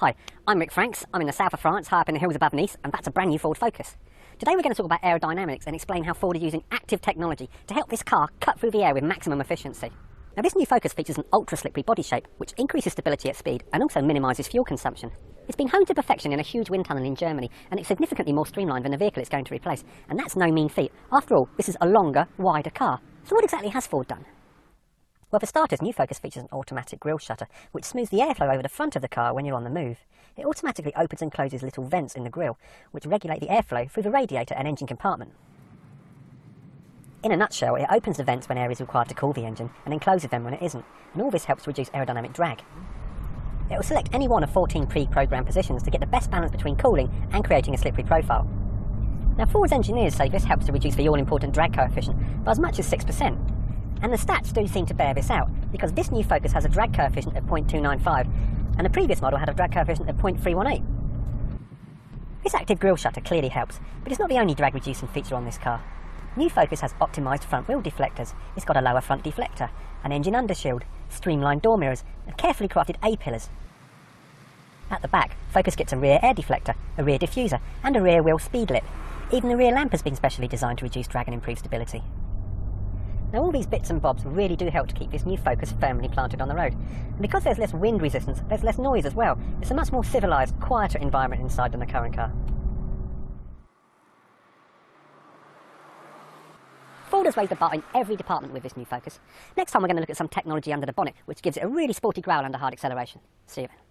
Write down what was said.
Hi, I'm Rick Franks. I'm in the south of France, high up in the hills above Nice, and that's a brand new Ford Focus. Today we're going to talk about aerodynamics and explain how Ford is using active technology to help this car cut through the air with maximum efficiency. Now this new Focus features an ultra-slippery body shape, which increases stability at speed and also minimises fuel consumption. It's been honed to perfection in a huge wind tunnel in Germany, and it's significantly more streamlined than the vehicle it's going to replace. And that's no mean feat. After all, this is a longer, wider car. So what exactly has Ford done? Well, for starters, New Focus features an automatic grille shutter, which smooths the airflow over the front of the car when you're on the move. It automatically opens and closes little vents in the grille, which regulate the airflow through the radiator and engine compartment. In a nutshell, it opens the vents when air is required to cool the engine, and then closes them when it isn't, and all this helps reduce aerodynamic drag. It will select any one of 14 pre-programmed positions to get the best balance between cooling and creating a slippery profile. Now, Ford's engineers say this helps to reduce the all-important drag coefficient by as much as 6%, and the stats do seem to bear this out, because this new Focus has a drag coefficient of 0.295, and the previous model had a drag coefficient of 0.318. This active grille shutter clearly helps, but it's not the only drag reducing feature on this car. New Focus has optimised front wheel deflectors, it's got a lower front deflector, an engine undershield, streamlined door mirrors, and carefully crafted A-pillars. At the back, Focus gets a rear air deflector, a rear diffuser, and a rear wheel speed lip. Even the rear lamp has been specially designed to reduce drag and improve stability. Now all these bits and bobs really do help to keep this new Focus firmly planted on the road. And because there's less wind resistance, there's less noise as well. It's a much more civilised, quieter environment inside than the current car. Ford has raised the bar in every department with this new Focus. Next time we're going to look at some technology under the bonnet, which gives it a really sporty growl under hard acceleration. See you then.